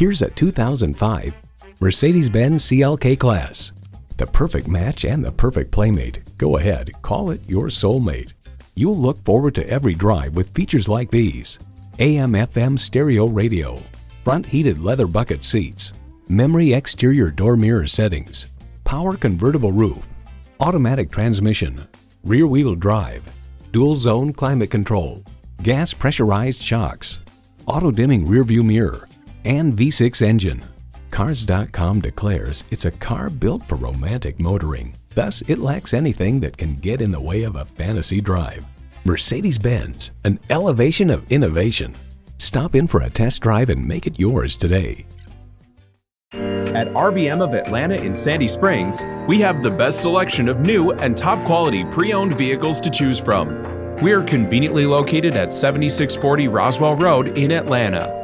Here's a 2005 Mercedes-Benz CLK Class. The perfect match and the perfect playmate. Go ahead, call it your soulmate. You'll look forward to every drive with features like these. AM FM stereo radio, front heated leather bucket seats, memory exterior door mirror settings, power convertible roof, automatic transmission, rear wheel drive, dual zone climate control, gas pressurized shocks, auto dimming rear view mirror, and V6 engine. Cars.com declares it's a car built for romantic motoring. Thus, it lacks anything that can get in the way of a fantasy drive. Mercedes-Benz, an elevation of innovation. Stop in for a test drive and make it yours today. At RBM of Atlanta in Sandy Springs, we have the best selection of new and top quality pre owned vehicles to choose from. We are conveniently located at 7640 Roswell Road in Atlanta.